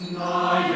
Night